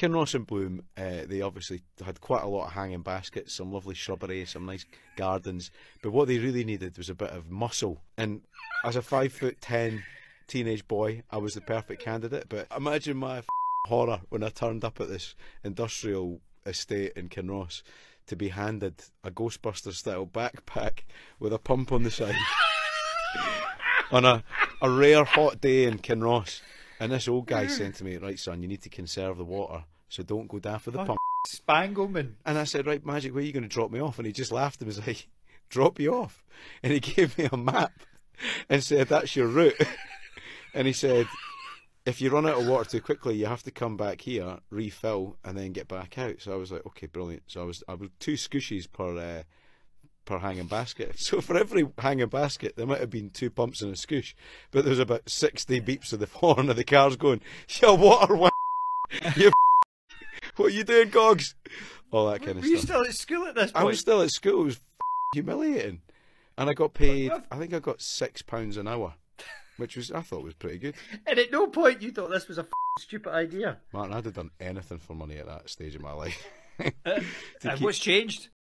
Kinross in Bloom, uh, they obviously had quite a lot of hanging baskets, some lovely shrubbery, some nice gardens. But what they really needed was a bit of muscle. And as a five foot ten teenage boy, I was the perfect candidate. But imagine my horror when I turned up at this industrial estate in Kinross to be handed a Ghostbuster style backpack with a pump on the side on a, a rare hot day in Kinross. And this old guy saying to me, Right, son, you need to conserve the water, so don't go down for the pump. Spangleman. And I said, Right, Magic, where are you going to drop me off? And he just laughed and was like, Drop you off. And he gave me a map and said, That's your route. and he said, If you run out of water too quickly, you have to come back here, refill, and then get back out. So I was like, Okay, brilliant. So I was, I was two scooshies per. Uh, per hanging basket. So for every hanging basket, there might have been two pumps and a scoosh, but there's about 60 beeps of the horn of the cars going, Your water, wa- you what are you doing, Gogs? All that kind of Were you stuff. still at school at this point? I was still at school. It was humiliating, and I got paid. I think I got six pounds an hour, which was I thought was pretty good. And at no point you thought this was a stupid idea. Martin, I'd have done anything for money at that stage of my life. Uh, to And keep- what's changed?